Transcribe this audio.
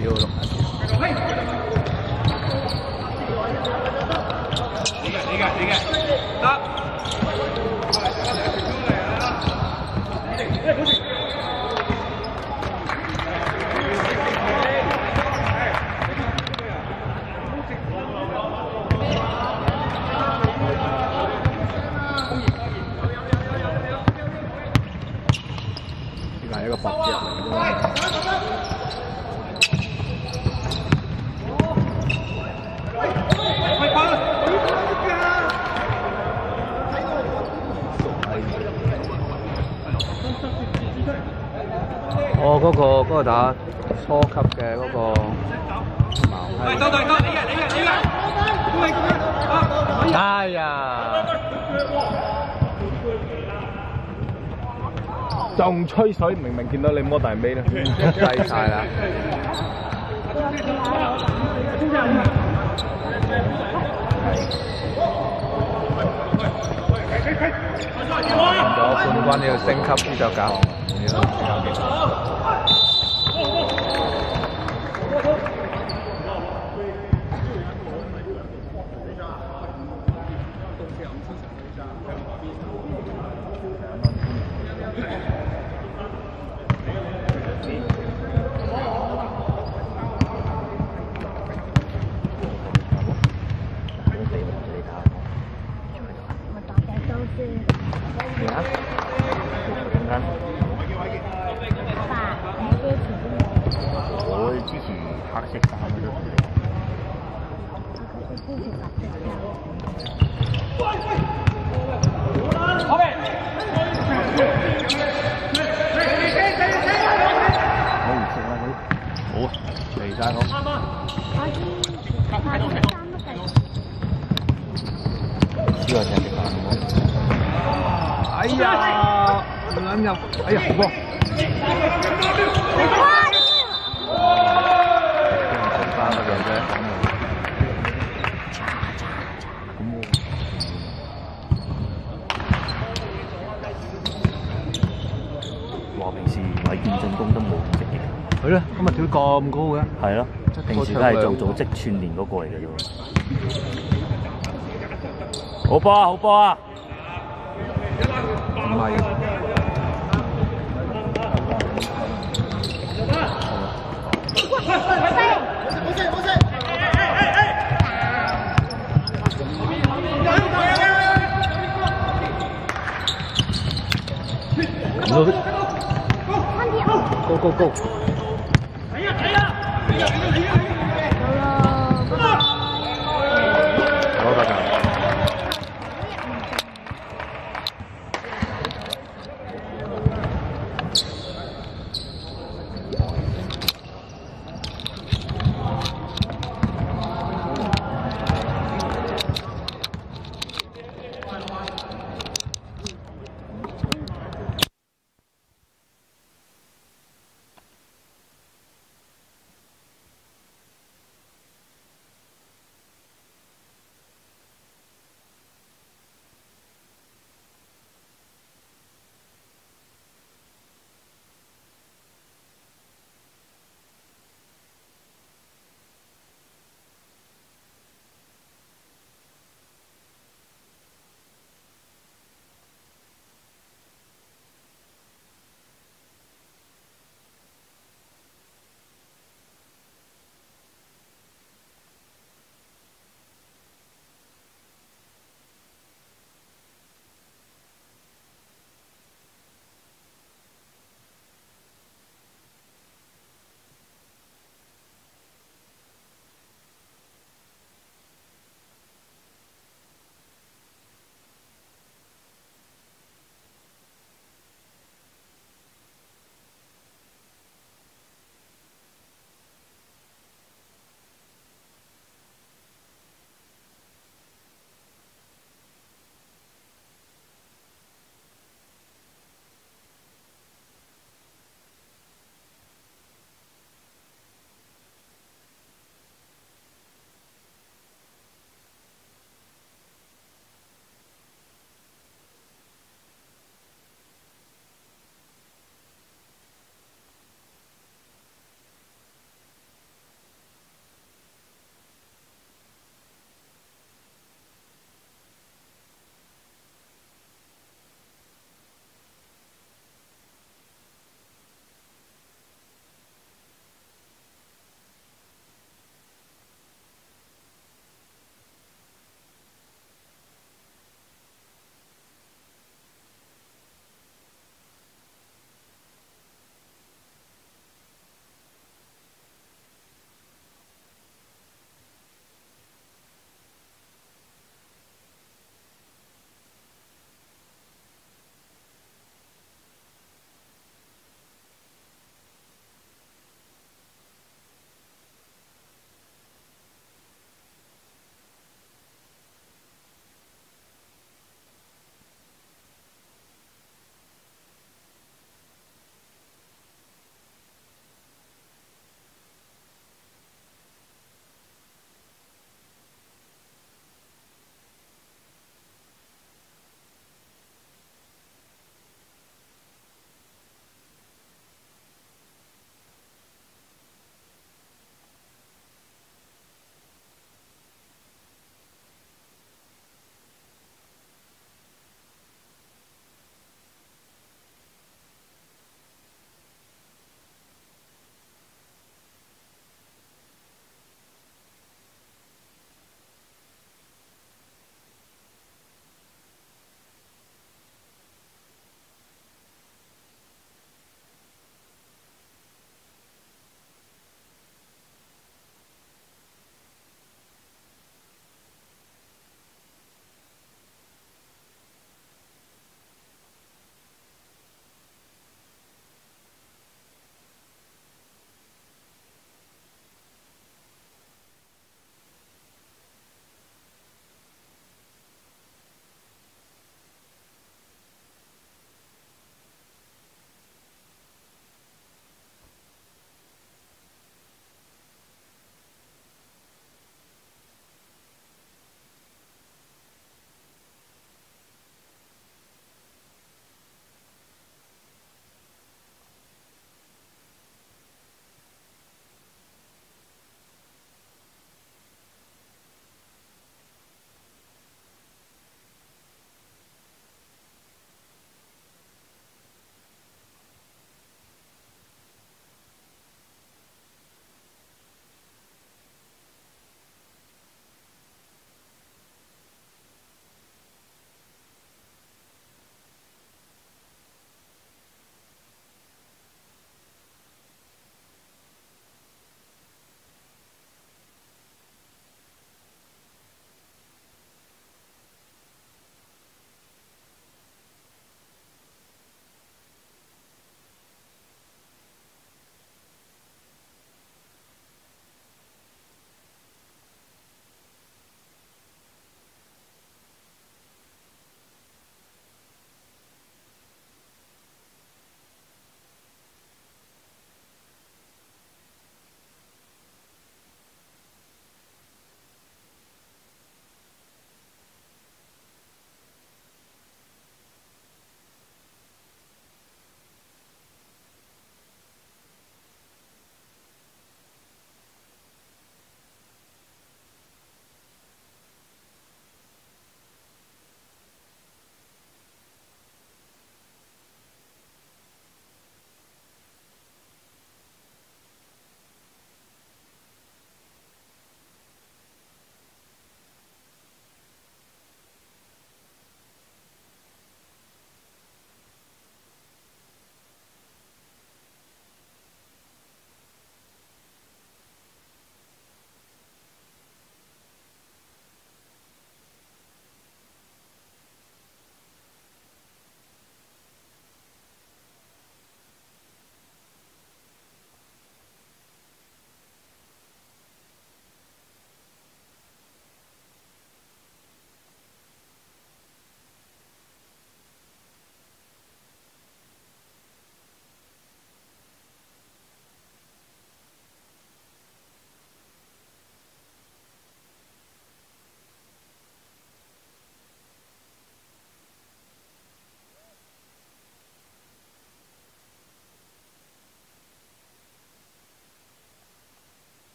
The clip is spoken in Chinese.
屌六眼條。你嘅你嘅你嘅，得。呢個係一個白隻嚟嘅啫。哦，嗰、個嗰、個打初級嘅嗰、個！哎呀！仲吹水，明明見到你摸大尾啦，低晒啦。贏咗冠軍要升級呢就搞，要呢個就係飯喎。哎呀，撚入，哎呀，好波！剩翻嗰樣啫。咁喎。話平時米健進攻都冇咁積極，係咯，今日跳咁高嘅。係咯，平時都係做組織串練嗰個嚟嘅啫喎。好波啊！好波啊！唔系。高高高！